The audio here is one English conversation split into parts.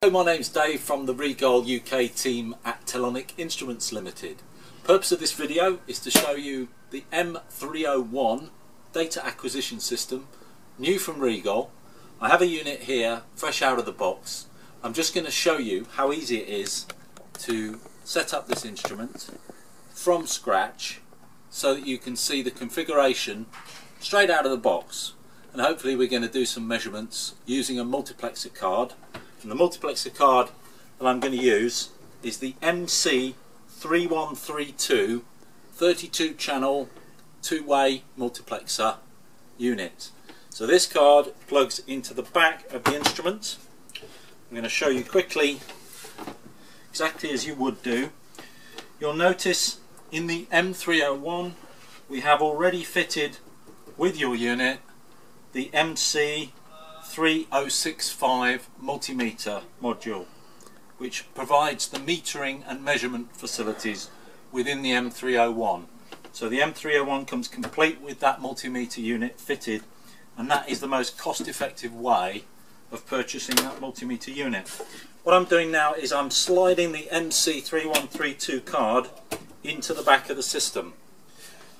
Hello, my name's Dave from the RIGOL UK team at Telonic Instruments Limited. Purpose of this video is to show you the M301 data acquisition system, new from RIGOL. I have a unit here, fresh out of the box. I'm just going to show you how easy it is to set up this instrument from scratch so that you can see the configuration straight out of the box and hopefully we're going to do some measurements using a multiplexer card and the multiplexer card that I'm going to use is the MC3132 32 channel two-way multiplexer unit. So this card plugs into the back of the instrument. I'm going to show you quickly exactly as you would do. You'll notice in the M301 we have already fitted with your unit the MC 3065 multimeter module which provides the metering and measurement facilities within the M301. So the M301 comes complete with that multimeter unit fitted and that is the most cost-effective way of purchasing that multimeter unit. What I'm doing now is I'm sliding the MC3132 card into the back of the system.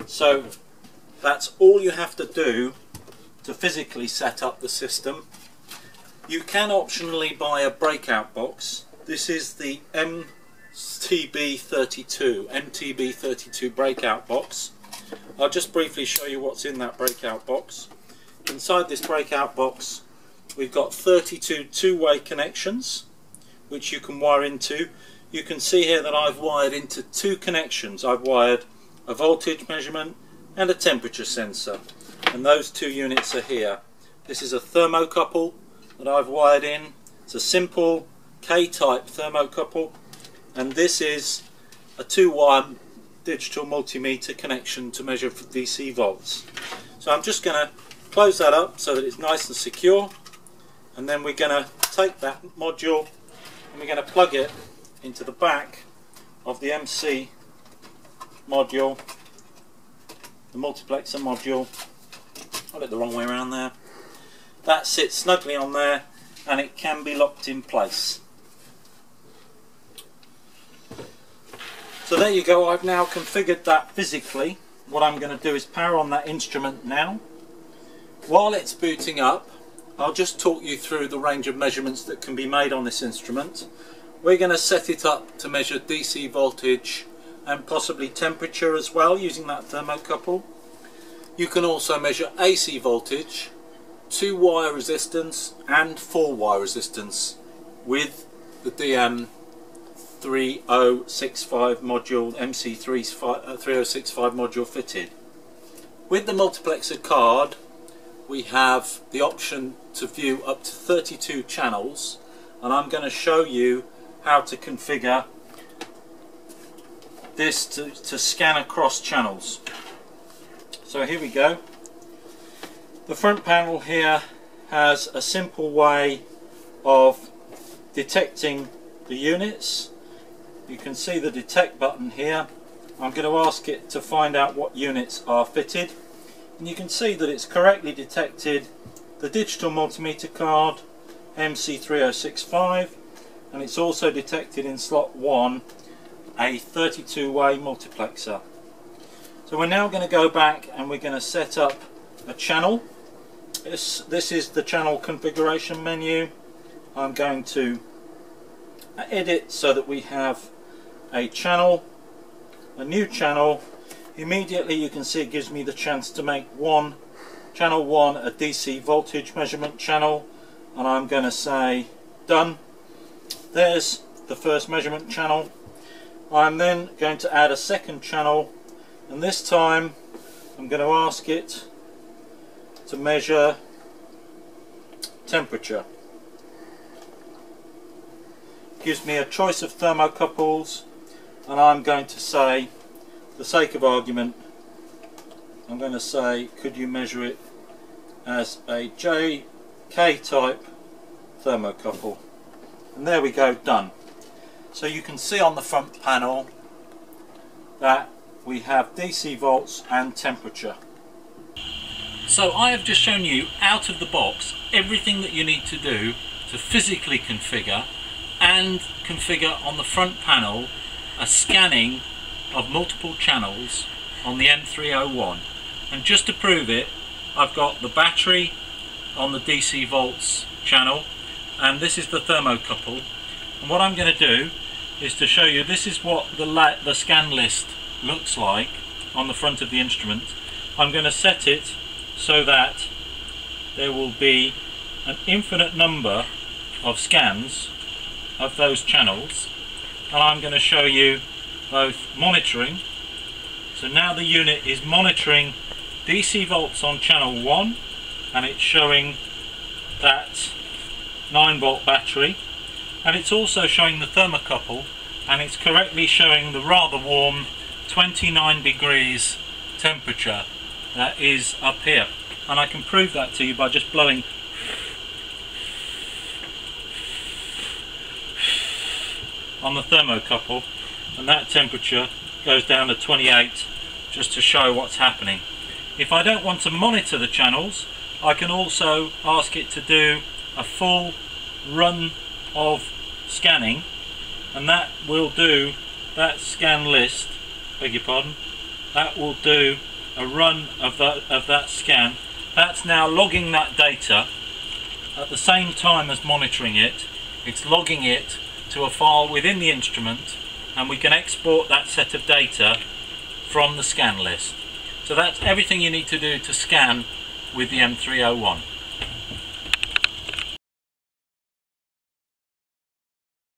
So that's all you have to do to physically set up the system. You can optionally buy a breakout box. This is the MTB32, MTB32 breakout box. I'll just briefly show you what's in that breakout box. Inside this breakout box we've got 32 two-way connections which you can wire into. You can see here that I've wired into two connections. I've wired a voltage measurement and a temperature sensor and those two units are here. This is a thermocouple that I've wired in. It's a simple K-type thermocouple and this is a two-wire digital multimeter connection to measure DC volts. So I'm just going to close that up so that it's nice and secure and then we're going to take that module and we're going to plug it into the back of the MC module, the multiplexer module Got it the wrong way around there. That sits snugly on there and it can be locked in place. So there you go, I've now configured that physically. What I'm going to do is power on that instrument now. While it's booting up, I'll just talk you through the range of measurements that can be made on this instrument. We're going to set it up to measure DC voltage and possibly temperature as well using that thermocouple. You can also measure AC voltage, two wire resistance and four wire resistance with the DM3065 module, MC3065 uh, module fitted. With the multiplexer card we have the option to view up to 32 channels and I'm going to show you how to configure this to, to scan across channels. So here we go. The front panel here has a simple way of detecting the units. You can see the detect button here. I'm going to ask it to find out what units are fitted. And you can see that it's correctly detected the digital multimeter card MC3065 and it's also detected in slot 1 a 32 way multiplexer. So we're now going to go back and we're going to set up a channel. This, this is the channel configuration menu. I'm going to edit so that we have a channel, a new channel. Immediately you can see it gives me the chance to make one channel 1 a DC voltage measurement channel and I'm going to say done. There's the first measurement channel. I'm then going to add a second channel and this time I'm going to ask it to measure temperature. Gives me a choice of thermocouples and I'm going to say, for the sake of argument, I'm going to say could you measure it as a JK type thermocouple and there we go done. So you can see on the front panel that we have DC volts and temperature. So I have just shown you out of the box everything that you need to do to physically configure and configure on the front panel a scanning of multiple channels on the M301 and just to prove it I've got the battery on the DC volts channel and this is the thermocouple and what I'm going to do is to show you this is what the, the scan list looks like on the front of the instrument I'm going to set it so that there will be an infinite number of scans of those channels and I'm going to show you both monitoring. So now the unit is monitoring DC volts on channel 1 and it's showing that 9 volt battery and it's also showing the thermocouple and it's correctly showing the rather warm 29 degrees temperature that is up here. And I can prove that to you by just blowing on the thermocouple. And that temperature goes down to 28 just to show what's happening. If I don't want to monitor the channels I can also ask it to do a full run of scanning. And that will do that scan list beg your pardon that will do a run of that of that scan that's now logging that data at the same time as monitoring it it's logging it to a file within the instrument and we can export that set of data from the scan list. So that's everything you need to do to scan with the M301.